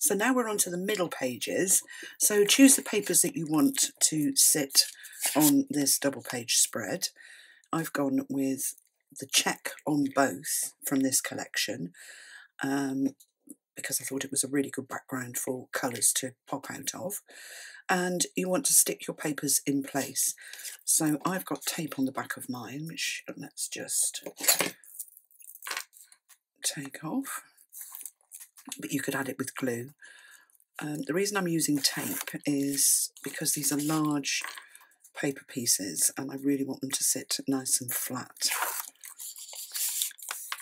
So now we're on to the middle pages. So choose the papers that you want to sit on this double page spread. I've gone with the check on both from this collection um, because I thought it was a really good background for colours to pop out of. And you want to stick your papers in place. So I've got tape on the back of mine, which let's just take off. But you could add it with glue. Um, the reason I'm using tape is because these are large paper pieces and I really want them to sit nice and flat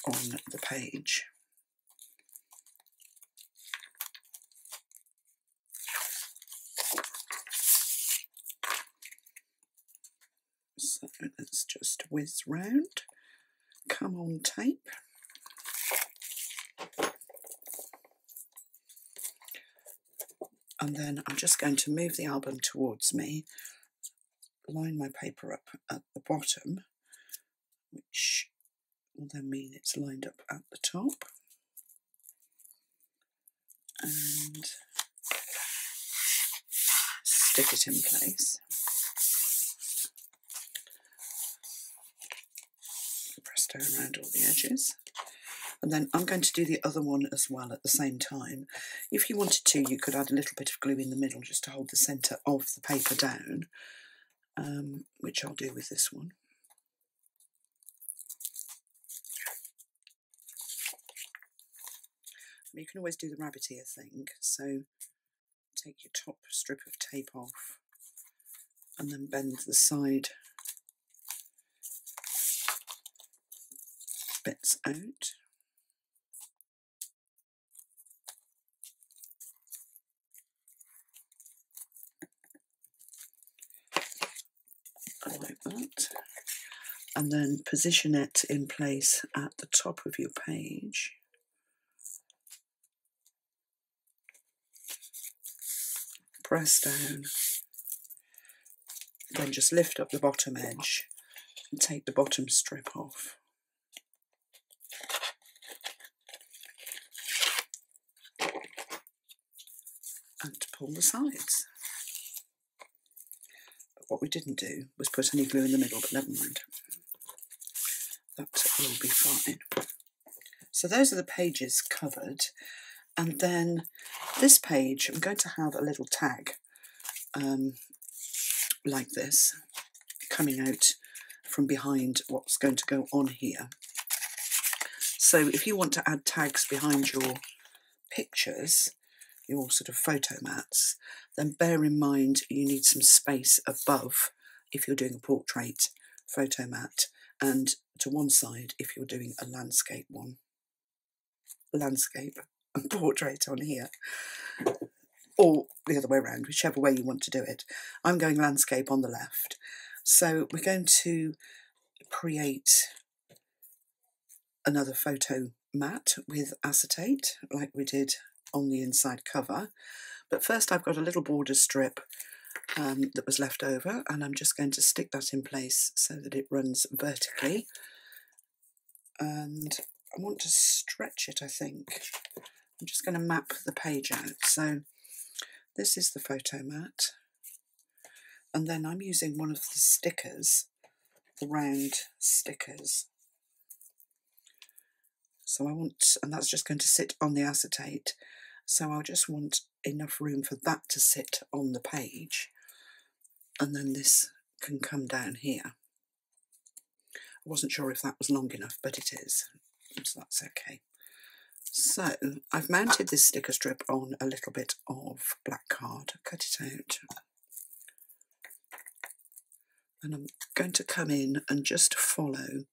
on the page. So let's just whiz round. Come on tape. And then I'm just going to move the album towards me, line my paper up at the bottom, which will then mean it's lined up at the top. And stick it in place. Press down around all the edges. And then I'm going to do the other one as well at the same time. If you wanted to, you could add a little bit of glue in the middle just to hold the centre of the paper down, um, which I'll do with this one. You can always do the rabbit ear thing, so take your top strip of tape off and then bend the side bits out. Like that and then position it in place at the top of your page. Press down, then just lift up the bottom edge and take the bottom strip off. And pull the sides what we didn't do was put any glue in the middle, but never mind. That will be fine. So those are the pages covered. And then this page, I'm going to have a little tag um, like this coming out from behind what's going to go on here. So if you want to add tags behind your pictures, your sort of photo mats, then bear in mind you need some space above if you're doing a portrait photo mat and to one side if you're doing a landscape one. Landscape and portrait on here. Or the other way around, whichever way you want to do it. I'm going landscape on the left. So we're going to create another photo mat with acetate like we did on the inside cover. But first I've got a little border strip um, that was left over and I'm just going to stick that in place so that it runs vertically. And I want to stretch it, I think. I'm just going to map the page out. So this is the photo mat. And then I'm using one of the stickers, the round stickers. So I want, and that's just going to sit on the acetate. So I'll just want enough room for that to sit on the page. And then this can come down here. I wasn't sure if that was long enough, but it is. So that's okay. So I've mounted this sticker strip on a little bit of black card. Cut it out. And I'm going to come in and just follow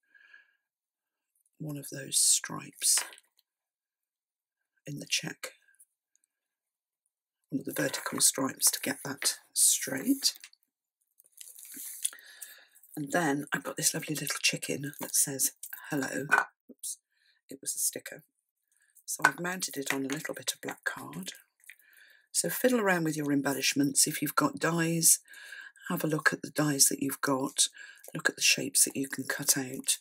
one of those stripes in the check one of the vertical stripes to get that straight. And then I've got this lovely little chicken that says hello. Oops, it was a sticker. So I've mounted it on a little bit of black card. So fiddle around with your embellishments. If you've got dies, have a look at the dies that you've got. Look at the shapes that you can cut out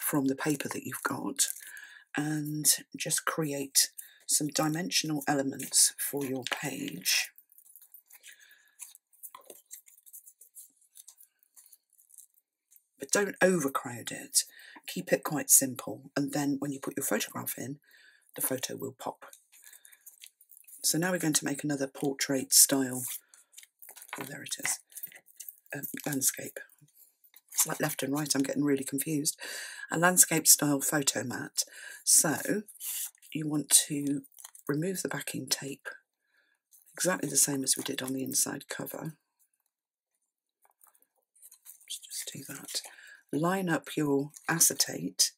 from the paper that you've got. And just create some dimensional elements for your page. But don't overcrowd it. Keep it quite simple. And then when you put your photograph in, the photo will pop. So now we're going to make another portrait style, oh there it is, um, landscape. It's like left and right, I'm getting really confused. A landscape style photo mat. So you want to remove the backing tape, exactly the same as we did on the inside cover. Let's just do that. Line up your acetate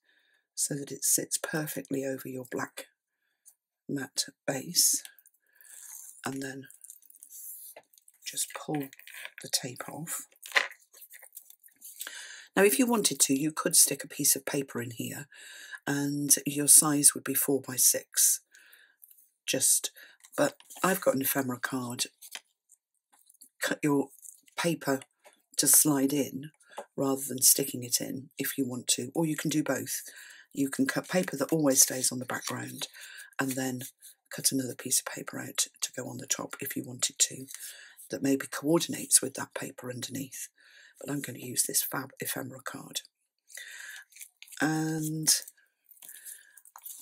so that it sits perfectly over your black matte base and then just pull the tape off. Now if you wanted to you could stick a piece of paper in here and your size would be 4 by 6 just but I've got an ephemera card. Cut your paper to slide in rather than sticking it in if you want to or you can do both. You can cut paper that always stays on the background and then cut another piece of paper out to go on the top if you wanted to that maybe coordinates with that paper underneath. But I'm going to use this fab ephemera card. And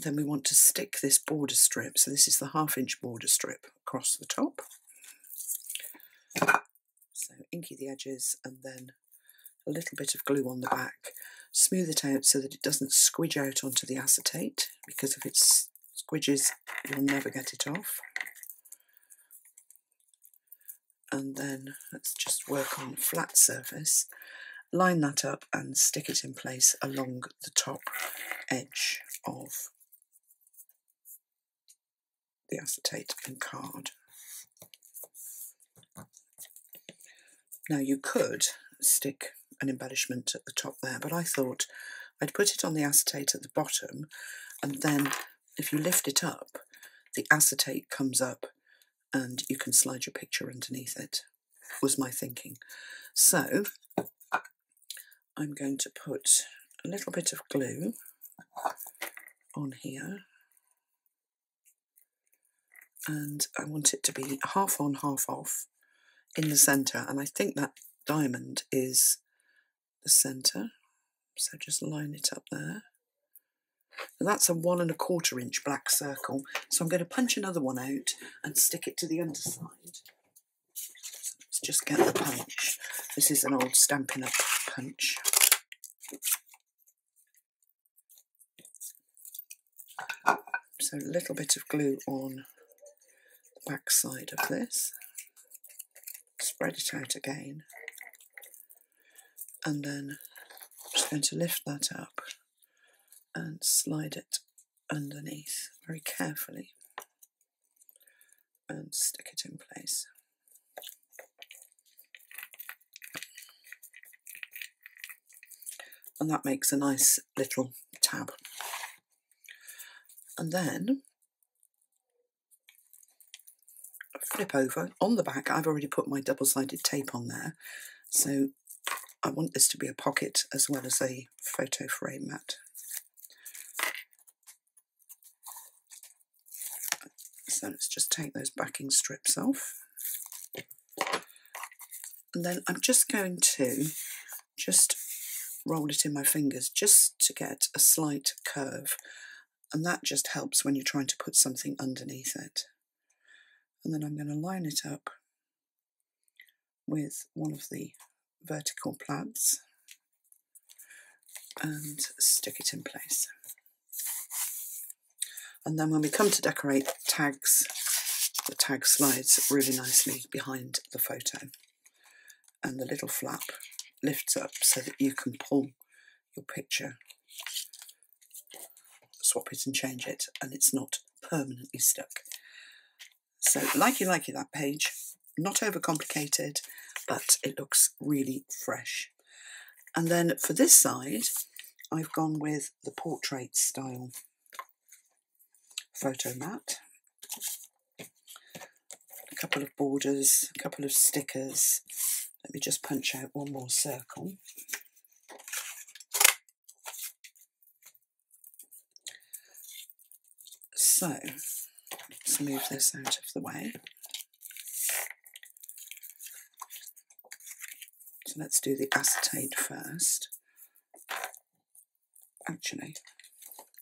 then we want to stick this border strip so this is the half inch border strip across the top. So inky the edges and then a little bit of glue on the back. Smooth it out so that it doesn't squidge out onto the acetate because if it squidges you'll never get it off. And then let's just work on a flat surface. Line that up and stick it in place along the top edge of the acetate and card. Now you could stick an embellishment at the top there, but I thought I'd put it on the acetate at the bottom and then if you lift it up, the acetate comes up and you can slide your picture underneath it, was my thinking. So I'm going to put a little bit of glue on here and I want it to be half on, half off in the centre and I think that diamond is the centre so just line it up there and that's a one and a quarter inch black circle. So I'm going to punch another one out and stick it to the underside. Let's just get the punch. This is an old Stampin' Up punch. So a little bit of glue on back side of this. Spread it out again. And then I'm just going to lift that up and slide it underneath very carefully and stick it in place. And that makes a nice little tab. And then flip over on the back. I've already put my double-sided tape on there. So I want this to be a pocket as well as a photo frame mat. So let's just take those backing strips off. And then I'm just going to just roll it in my fingers just to get a slight curve. And that just helps when you're trying to put something underneath it. And then I'm going to line it up with one of the vertical plaids and stick it in place. And then when we come to decorate tags, the tag slides really nicely behind the photo. And the little flap lifts up so that you can pull your picture, swap it and change it, and it's not permanently stuck. So likey likey that page, not overcomplicated, but it looks really fresh. And then for this side, I've gone with the portrait style photo mat, a couple of borders, a couple of stickers. Let me just punch out one more circle. So Let's move this out of the way. So let's do the acetate first. Actually,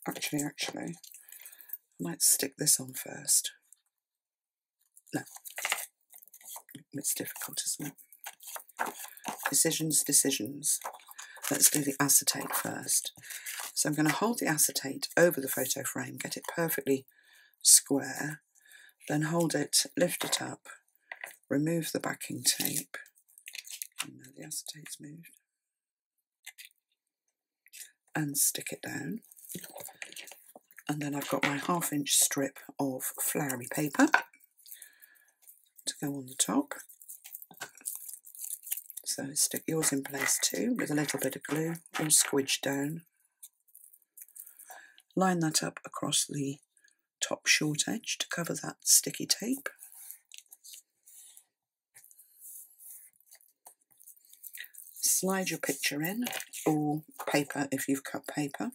actually, actually, I might stick this on first. No, it's difficult, isn't it? Decisions, decisions. Let's do the acetate first. So I'm going to hold the acetate over the photo frame, get it perfectly square, then hold it, lift it up, remove the backing tape. Oh no, the acetate's moved. And stick it down. And then I've got my half inch strip of flowery paper to go on the top. So stick yours in place too with a little bit of glue all squidge down. Line that up across the top short edge to cover that sticky tape. Slide your picture in, or paper if you've cut paper.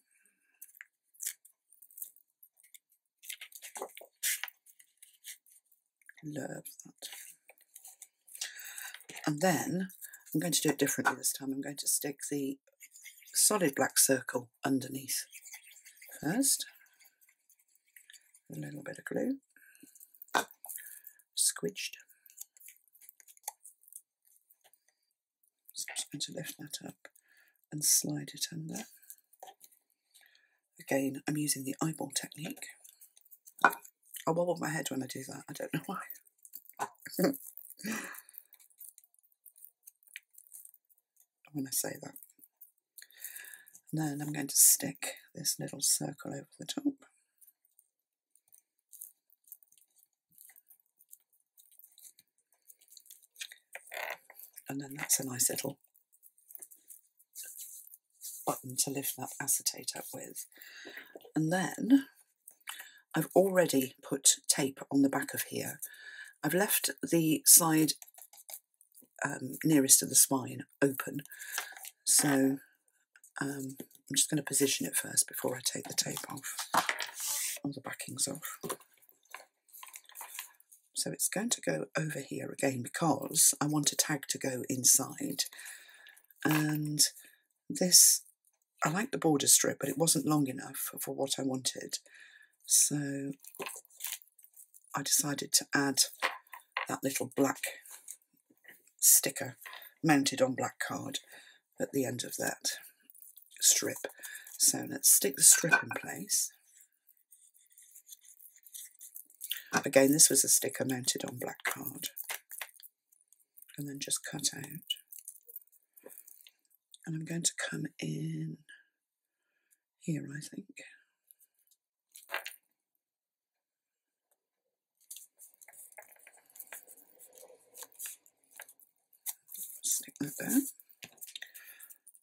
Love that. And then I'm going to do it differently this time. I'm going to stick the solid black circle underneath first. A little bit of glue. Squidged. So I'm just going to lift that up and slide it under. Again, I'm using the eyeball technique. I wobble my head when I do that. I don't know why. when I say that. And then I'm going to stick this little circle over the top. And then that's a nice little button to lift that acetate up with. And then I've already put tape on the back of here. I've left the side um, nearest to the spine open. So um, I'm just going to position it first before I take the tape off, or the backings off. So it's going to go over here again because I want a tag to go inside. And this, I like the border strip, but it wasn't long enough for what I wanted. So I decided to add that little black sticker mounted on black card at the end of that strip. So let's stick the strip in place. Uh, again, this was a sticker mounted on black card. And then just cut out. And I'm going to come in here, I think. Stick that there.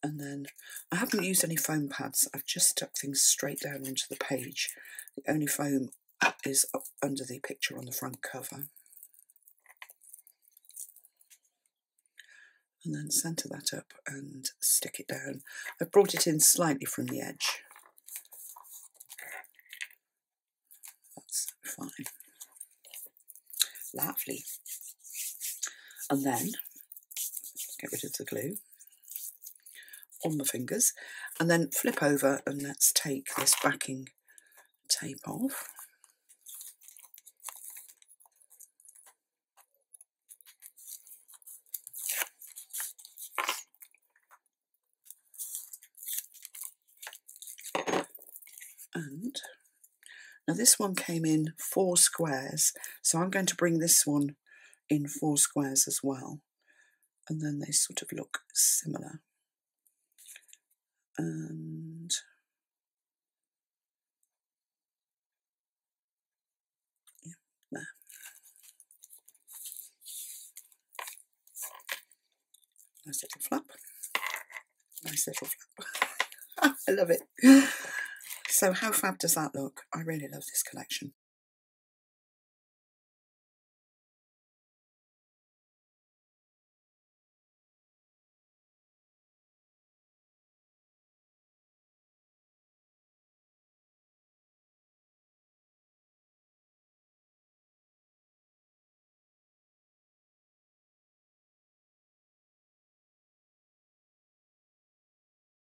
And then I haven't used any foam pads. I've just stuck things straight down onto the page. The only foam is under the picture on the front cover. And then centre that up and stick it down. I've brought it in slightly from the edge. That's fine. Lovely. And then, get rid of the glue on the fingers and then flip over and let's take this backing tape off. And now this one came in four squares, so I'm going to bring this one in four squares as well. And then they sort of look similar and there. Nice little flap. Nice little flap. I love it. So how fab does that look? I really love this collection.